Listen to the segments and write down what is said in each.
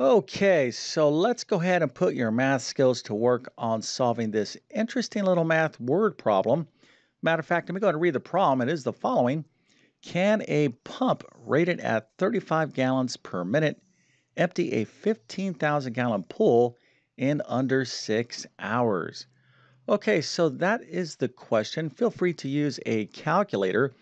Okay, so let's go ahead and put your math skills to work on solving this interesting little math word problem. Matter of fact, let me go ahead and read the problem. It is the following Can a pump rated at 35 gallons per minute empty a 15,000 gallon pool in under six hours? Okay, so that is the question. Feel free to use a calculator,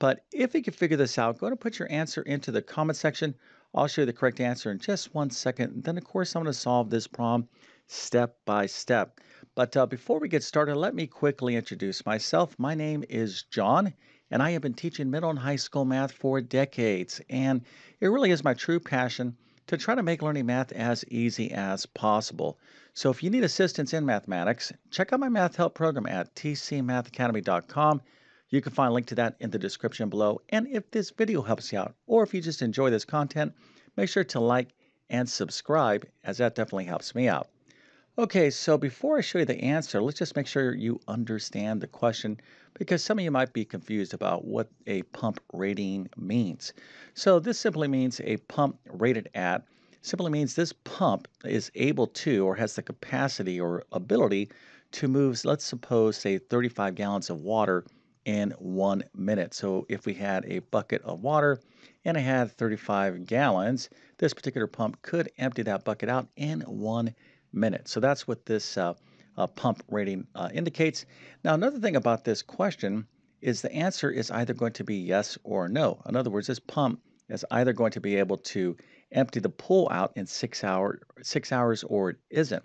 but if you can figure this out, go ahead and put your answer into the comment section I'll show you the correct answer in just one second. Then, of course, I'm going to solve this problem step by step. But uh, before we get started, let me quickly introduce myself. My name is John, and I have been teaching middle and high school math for decades. And it really is my true passion to try to make learning math as easy as possible. So if you need assistance in mathematics, check out my math help program at tcmathacademy.com. You can find a link to that in the description below. And if this video helps you out, or if you just enjoy this content, make sure to like and subscribe, as that definitely helps me out. Okay, so before I show you the answer, let's just make sure you understand the question because some of you might be confused about what a pump rating means. So this simply means a pump rated at simply means this pump is able to or has the capacity or ability to move, let's suppose, say 35 gallons of water in one minute. So if we had a bucket of water and it had 35 gallons, this particular pump could empty that bucket out in one minute. So that's what this uh, uh, pump rating uh, indicates. Now, another thing about this question is the answer is either going to be yes or no. In other words, this pump is either going to be able to empty the pool out in six hour six hours or it isn't.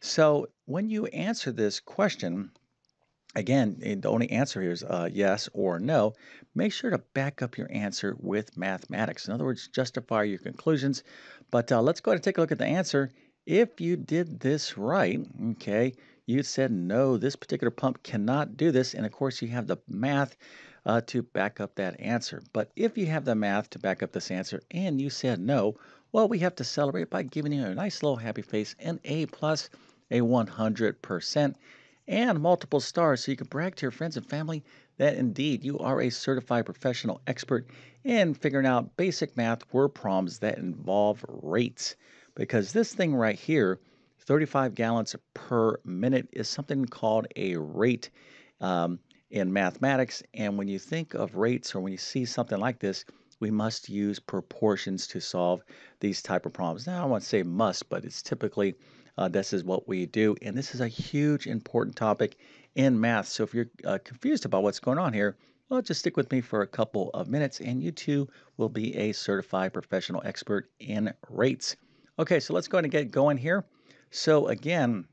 So when you answer this question, Again, eh, the only answer here is uh, yes or no. Make sure to back up your answer with mathematics. In other words, justify your conclusions. But uh, let's go ahead and take a look at the answer. If you did this right, okay, you said no, this particular pump cannot do this. And of course, you have the math uh, to back up that answer. But if you have the math to back up this answer and you said no, well, we have to celebrate by giving you a nice little happy face, and A plus, a 100% and multiple stars so you can brag to your friends and family that indeed you are a certified professional expert in figuring out basic math word problems that involve rates. Because this thing right here, 35 gallons per minute, is something called a rate um, in mathematics. And when you think of rates or when you see something like this, we must use proportions to solve these type of problems. Now, I won't say must, but it's typically uh, this is what we do. And this is a huge, important topic in math. So if you're uh, confused about what's going on here, well, just stick with me for a couple of minutes and you too will be a certified professional expert in rates. Okay, so let's go ahead and get going here. So again,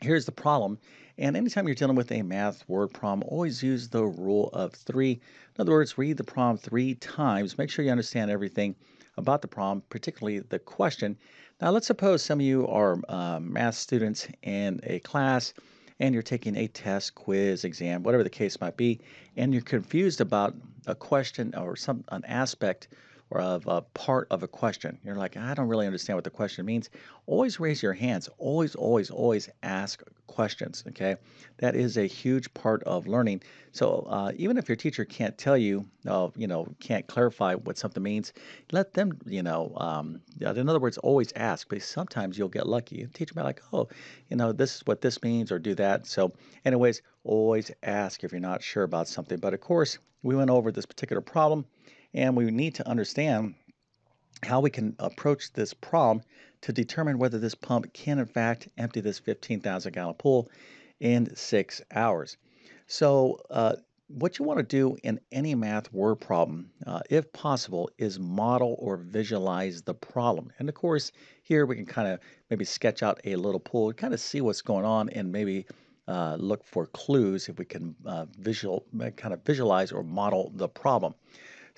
here's the problem. And anytime you're dealing with a math word problem, always use the rule of three. In other words, read the problem three times. Make sure you understand everything about the problem, particularly the question. Now, let's suppose some of you are uh, math students in a class and you're taking a test, quiz, exam, whatever the case might be, and you're confused about a question or some an aspect or of a part of a question. You're like, I don't really understand what the question means. Always raise your hands. Always, always, always ask questions. Okay, that is a huge part of learning. So uh, even if your teacher can't tell you, uh, you know, can't clarify what something means, let them, you know, um, in other words, always ask. Because sometimes you'll get lucky. The teacher might like, oh, you know, this is what this means, or do that. So, anyways, always ask if you're not sure about something. But of course, we went over this particular problem and we need to understand how we can approach this problem to determine whether this pump can, in fact, empty this 15,000 gallon pool in six hours. So, uh, what you want to do in any math word problem, uh, if possible, is model or visualize the problem. And of course, here we can kind of maybe sketch out a little pool, kind of see what's going on, and maybe uh, look for clues if we can uh, visual kind of visualize or model the problem.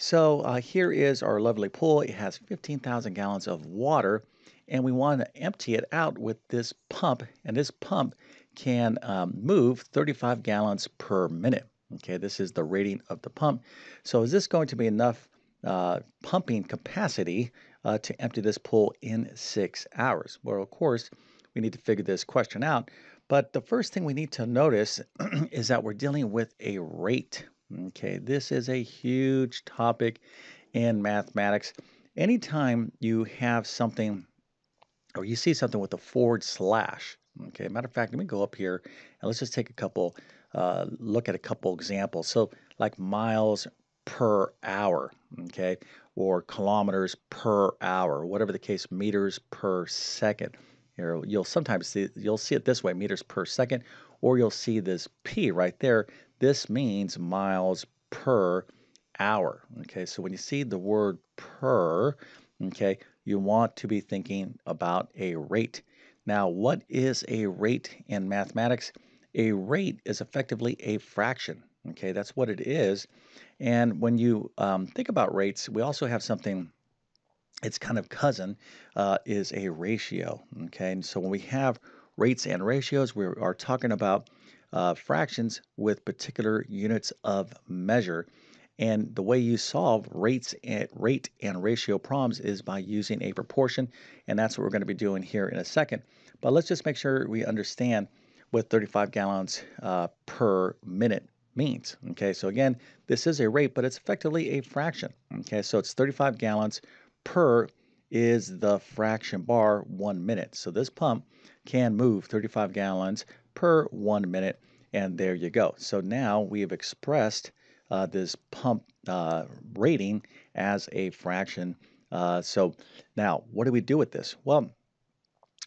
So uh, here is our lovely pool. It has 15,000 gallons of water and we want to empty it out with this pump and this pump can um, move 35 gallons per minute. Okay, this is the rating of the pump. So is this going to be enough uh, pumping capacity uh, to empty this pool in six hours? Well, of course, we need to figure this question out. But the first thing we need to notice is that we're dealing with a rate. Okay, this is a huge topic in mathematics. anytime you have something or you see something with a forward slash, okay, matter of fact, let me go up here and let's just take a couple, uh, look at a couple examples. So, like miles per hour, okay, or kilometers per hour, whatever the case, meters per second. Here, you'll sometimes see you'll see it this way, meters per second, or you'll see this p right there. This means miles per hour. Okay, so when you see the word per, okay, you want to be thinking about a rate. Now, what is a rate in mathematics? A rate is effectively a fraction. Okay, that's what it is. And when you um, think about rates, we also have something its kind of cousin uh, is a ratio. Okay, and so when we have rates and ratios, we are talking about uh, fractions with particular units of measure. And the way you solve rates and rate and ratio problems is by using a proportion, and that's what we're going to be doing here in a second. But let's just make sure we understand what 35 gallons uh, per minute means. Okay, so again, this is a rate, but it's effectively a fraction. Okay, so it's 35 gallons per is the fraction bar one minute. So this pump can move 35 gallons per one minute, and there you go. So now we have expressed uh, this pump uh, rating as a fraction. Uh, so now, what do we do with this? Well,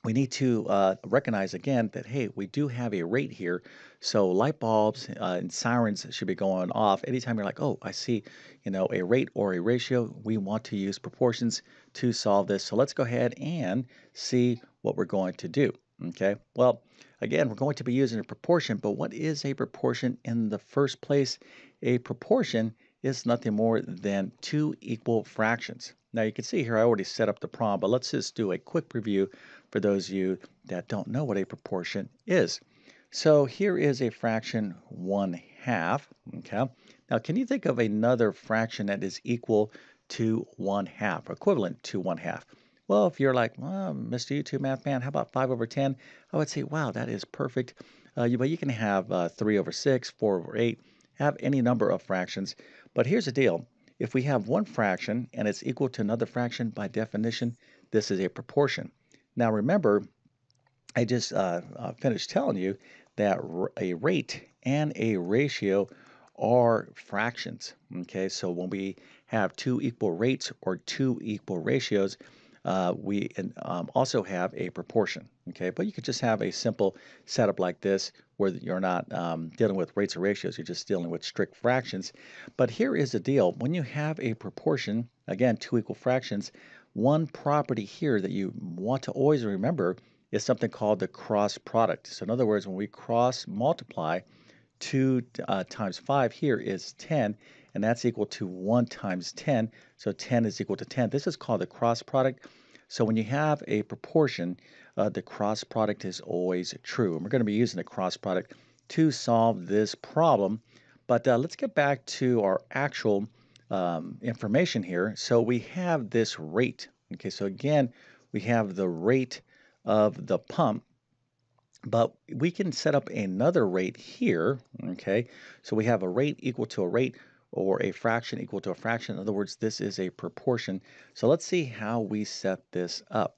we need to uh, recognize again that hey we do have a rate here so light bulbs uh, and sirens should be going off anytime you're like oh i see you know a rate or a ratio we want to use proportions to solve this so let's go ahead and see what we're going to do okay well again we're going to be using a proportion but what is a proportion in the first place a proportion is nothing more than two equal fractions now you can see here I already set up the problem, but let's just do a quick review for those of you that don't know what a proportion is. So here is a fraction 1 half, okay? Now can you think of another fraction that is equal to 1 half, equivalent to 1 half? Well, if you're like, well, Mr. YouTube Math Man, how about 5 over 10? I would say, wow, that is perfect. Uh, you, but you can have uh, 3 over 6, 4 over 8, have any number of fractions. But here's the deal. If we have one fraction and it's equal to another fraction, by definition, this is a proportion. Now remember, I just uh, uh, finished telling you that a rate and a ratio are fractions. Okay, so when we have two equal rates or two equal ratios, uh, we um, also have a proportion. Okay, but you could just have a simple setup like this where you're not um, dealing with rates or ratios, you're just dealing with strict fractions. But here is the deal when you have a proportion, again, two equal fractions, one property here that you want to always remember is something called the cross product. So, in other words, when we cross multiply, 2 uh, times 5 here is 10, and that's equal to 1 times 10. So 10 is equal to 10. This is called the cross product. So when you have a proportion, uh, the cross product is always true. And we're going to be using the cross product to solve this problem. But uh, let's get back to our actual um, information here. So we have this rate. Okay, so again, we have the rate of the pump but we can set up another rate here, okay? So we have a rate equal to a rate or a fraction equal to a fraction. In other words, this is a proportion. So let's see how we set this up.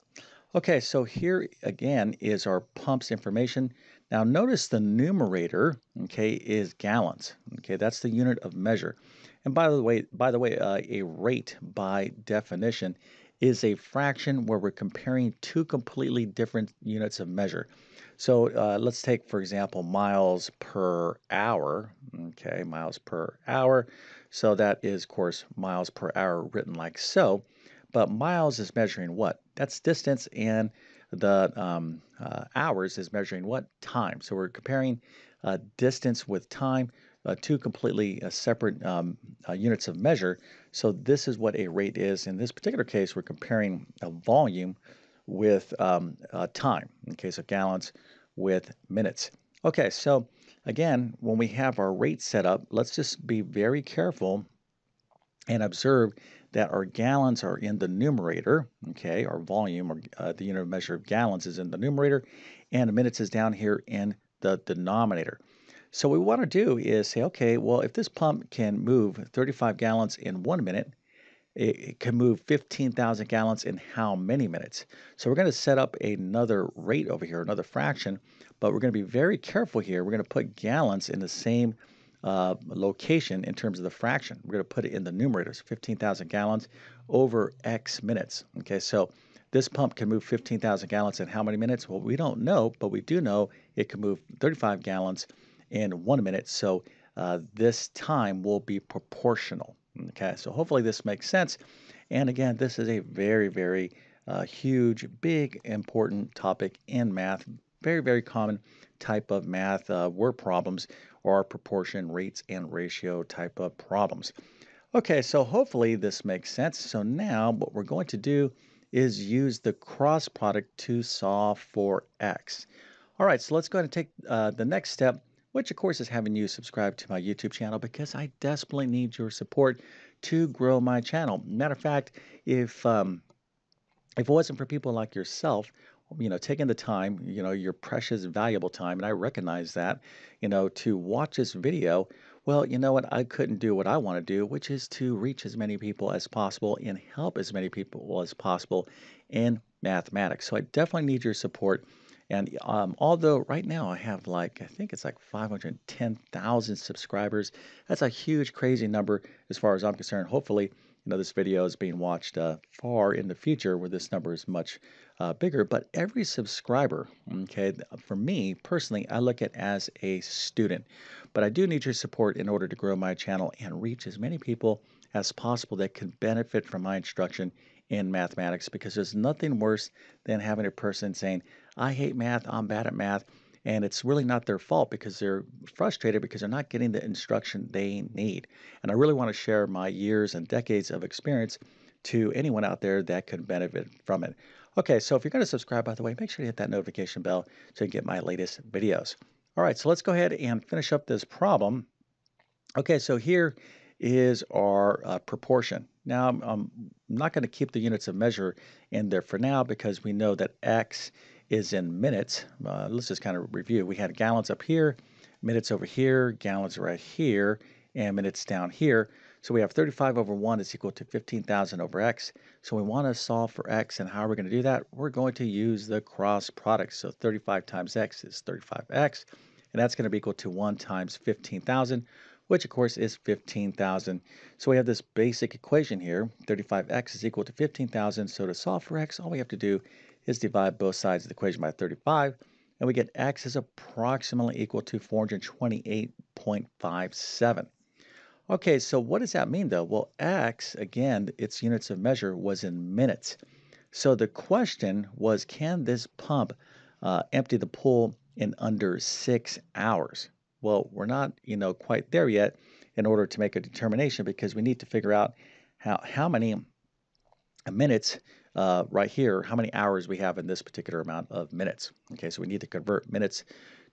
Okay, so here again is our pumps information. Now notice the numerator, okay, is gallons. Okay, that's the unit of measure. And by the way, by the way, uh, a rate by definition is a fraction where we're comparing two completely different units of measure. So uh, let's take, for example, miles per hour. Okay, miles per hour. So that is, of course, miles per hour written like so. But miles is measuring what? That's distance, and the um, uh, hours is measuring what? Time. So we're comparing uh, distance with time, uh, two completely uh, separate um, uh, units of measure. So this is what a rate is. In this particular case, we're comparing a volume with um, uh, time. Okay, so gallons with minutes. Okay, so again, when we have our rate set up, let's just be very careful and observe that our gallons are in the numerator, okay, our volume or uh, the unit of measure of gallons is in the numerator, and minutes is down here in the denominator. So what we want to do is say, okay, well, if this pump can move 35 gallons in one minute, it, it can move 15,000 gallons in how many minutes? So we're going to set up another rate over here, another fraction, but we're going to be very careful here. We're going to put gallons in the same uh, location in terms of the fraction. We're going to put it in the numerator, so 15,000 gallons over X minutes. Okay, so this pump can move 15,000 gallons in how many minutes? Well, we don't know, but we do know it can move 35 gallons in one minute. So uh, this time will be proportional. Okay, so hopefully this makes sense. And again, this is a very, very uh, huge, big, important topic in math. Very, very common type of math uh, word problems or proportion, rates, and ratio type of problems. Okay, so hopefully this makes sense. So now what we're going to do is use the cross product to solve for x. All right, so let's go ahead and take uh, the next step, which of course is having you subscribe to my YouTube channel because I desperately need your support to grow my channel. Matter of fact, if um, if it wasn't for people like yourself, you know, taking the time, you know, your precious, valuable time, and I recognize that, you know, to watch this video, well, you know what? I couldn't do what I want to do, which is to reach as many people as possible and help as many people as possible in mathematics. So I definitely need your support. And um, although right now I have like, I think it's like 510,000 subscribers, that's a huge, crazy number as far as I'm concerned. Hopefully, you know, this video is being watched uh, far in the future where this number is much uh, bigger. But every subscriber, okay, for me personally, I look at as a student. But I do need your support in order to grow my channel and reach as many people as possible that can benefit from my instruction in mathematics because there's nothing worse than having a person saying, I hate math, I'm bad at math, and it's really not their fault because they're frustrated because they're not getting the instruction they need. And I really want to share my years and decades of experience to anyone out there that could benefit from it. Okay, so if you're going to subscribe, by the way, make sure you hit that notification bell to get my latest videos. All right, so let's go ahead and finish up this problem. Okay, so here is our uh, proportion. Now, I'm, I'm not going to keep the units of measure in there for now because we know that x is in minutes. Uh, let's just kind of review. We had gallons up here, minutes over here, gallons right here, and minutes down here. So we have 35 over 1 is equal to 15,000 over x. So we want to solve for x, and how are we going to do that? We're going to use the cross product. So 35 times x is 35x, and that's going to be equal to 1 times 15,000, which of course is 15,000. So we have this basic equation here, 35x is equal to 15,000. So to solve for x, all we have to do is divide both sides of the equation by 35, and we get x is approximately equal to 428.57. Okay, so what does that mean though? Well, x, again, its units of measure was in minutes. So the question was, can this pump uh, empty the pool in under six hours? Well, we're not, you know, quite there yet in order to make a determination because we need to figure out how, how many minutes uh, right here how many hours we have in this particular amount of minutes. Okay, so we need to convert minutes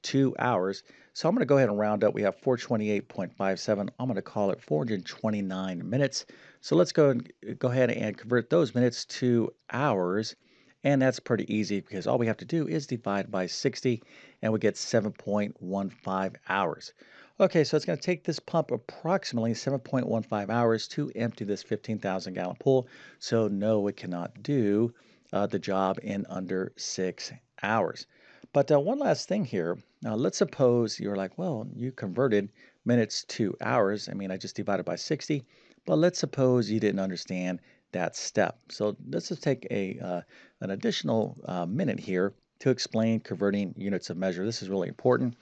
to hours. So I'm going to go ahead and round up. We have 428.57. I'm going to call it 429 minutes. So let's go and go ahead and convert those minutes to hours. And that's pretty easy because all we have to do is divide by 60 and we get 7.15 hours. Okay, so it's going to take this pump approximately 7.15 hours to empty this 15,000 gallon pool. So no, it cannot do uh, the job in under six hours. But uh, one last thing here. Now, let's suppose you're like, well, you converted minutes to hours. I mean, I just divided by 60. But let's suppose you didn't understand that step. So let's just take a uh, an additional uh, minute here to explain converting units of measure. This is really important.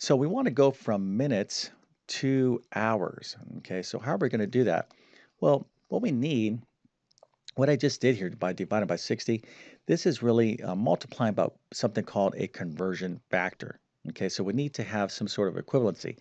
So we want to go from minutes to hours. Okay, so how are we going to do that? Well, what we need, what I just did here by dividing by 60, this is really uh, multiplying by something called a conversion factor. Okay, so we need to have some sort of equivalency.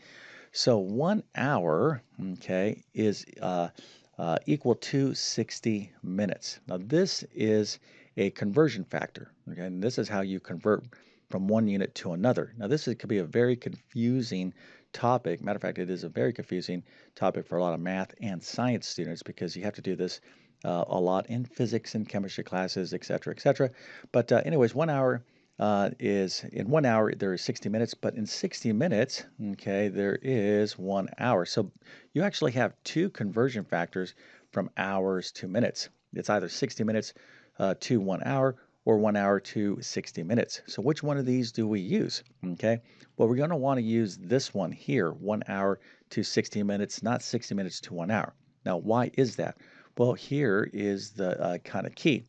So one hour, okay, is uh, uh, equal to 60 minutes. Now this is a conversion factor. Okay, and this is how you convert from one unit to another. Now, this is, could be a very confusing topic. Matter of fact, it is a very confusing topic for a lot of math and science students because you have to do this uh, a lot in physics and chemistry classes, et cetera, et cetera. But, uh, anyways, one hour uh, is in one hour there is 60 minutes, but in 60 minutes, okay, there is one hour. So you actually have two conversion factors from hours to minutes. It's either 60 minutes uh, to one hour or one hour to 60 minutes. So which one of these do we use? Okay, well, we're going to want to use this one here, one hour to 60 minutes, not 60 minutes to one hour. Now, why is that? Well, here is the uh, kind of key.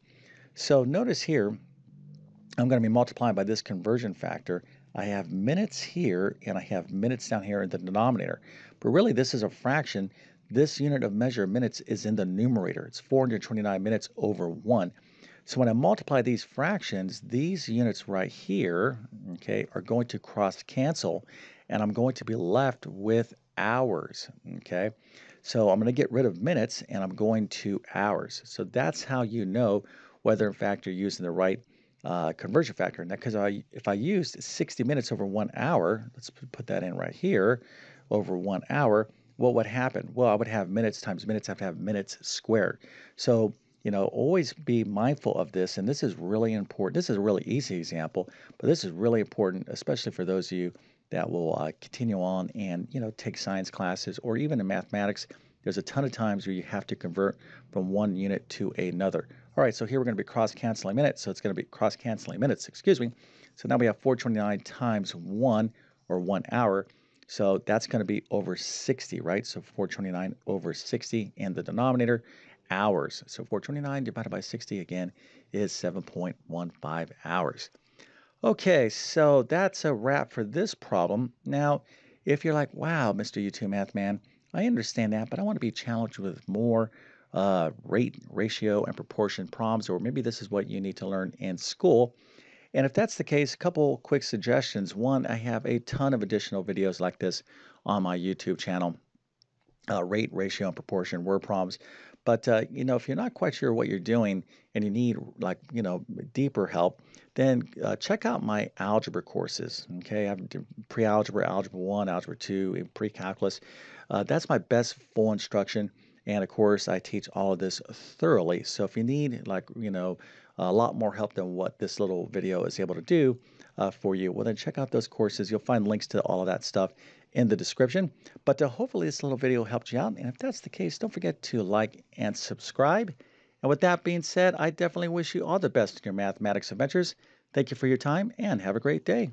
So notice here, I'm going to be multiplying by this conversion factor. I have minutes here and I have minutes down here in the denominator. But really, this is a fraction. This unit of measure minutes is in the numerator. It's 429 minutes over 1. So when I multiply these fractions, these units right here, okay, are going to cross cancel and I'm going to be left with hours, okay? So I'm going to get rid of minutes and I'm going to hours. So that's how you know whether in fact you're using the right uh, conversion factor. And because I, if I used 60 minutes over one hour, let's put that in right here, over one hour, what would happen? Well, I would have minutes times minutes, I have to have minutes squared. So you know, always be mindful of this. And this is really important. This is a really easy example, but this is really important, especially for those of you that will uh, continue on and, you know, take science classes or even in mathematics. There's a ton of times where you have to convert from one unit to another. All right, so here we're going to be cross-canceling minutes. So it's going to be cross-canceling minutes, excuse me. So now we have 429 times 1, or 1 hour. So that's going to be over 60, right? So 429 over 60 in the denominator hours. So 429 divided by 60 again is 7.15 hours. Okay, so that's a wrap for this problem. Now, if you're like, wow, Mr. YouTube Math Man, I understand that, but I want to be challenged with more uh, rate, ratio, and proportion problems, or maybe this is what you need to learn in school. And if that's the case, a couple quick suggestions. One, I have a ton of additional videos like this on my YouTube channel. Uh, rate, ratio, and proportion word problems. But uh, you know, if you're not quite sure what you're doing and you need like you know deeper help, then uh, check out my algebra courses. Okay, I have pre-algebra, algebra one, algebra two, and pre-calculus. Uh, that's my best full instruction. And of course, I teach all of this thoroughly. So if you need like you know a lot more help than what this little video is able to do uh, for you, well then check out those courses. You'll find links to all of that stuff in the description. But uh, hopefully this little video helped you out. And if that's the case, don't forget to like and subscribe. And with that being said, I definitely wish you all the best in your mathematics adventures. Thank you for your time and have a great day.